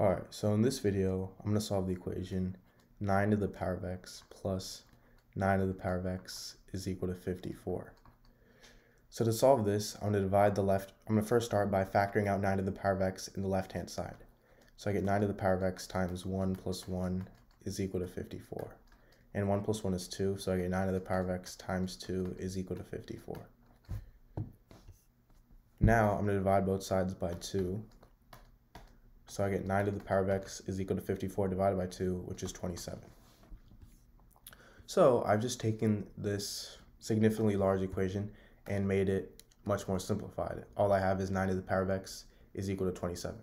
Alright, so in this video, I'm going to solve the equation 9 to the power of x plus 9 to the power of x is equal to 54. So to solve this, I'm going to divide the left, I'm going to first start by factoring out 9 to the power of x in the left-hand side. So I get 9 to the power of x times 1 plus 1 is equal to 54. And 1 plus 1 is 2, so I get 9 to the power of x times 2 is equal to 54. Now I'm going to divide both sides by 2, so I get 9 to the power of x is equal to 54 divided by 2, which is 27. So I've just taken this significantly large equation and made it much more simplified. All I have is 9 to the power of x is equal to 27.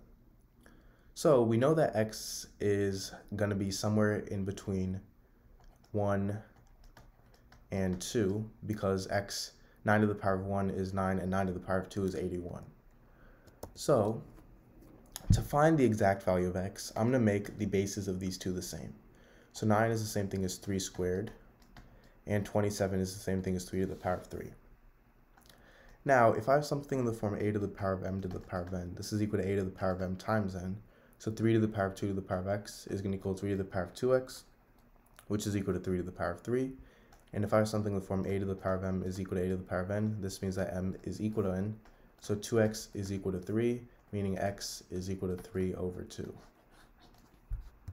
So we know that x is going to be somewhere in between 1 and 2 because x 9 to the power of 1 is 9 and 9 to the power of 2 is 81. So to find the exact value of x, I'm going to make the bases of these two the same. So 9 is the same thing as 3 squared, and 27 is the same thing as 3 to the power of 3. Now, if I have something in the form a to the power of m to the power of n, this is equal to a to the power of m times n. So 3 to the power of 2 to the power of x is going to equal 3 to the power of 2x, which is equal to 3 to the power of 3. And if I have something in the form a to the power of m is equal to a to the power of n, this means that m is equal to n. So 2x is equal to 3, meaning x is equal to 3 over 2.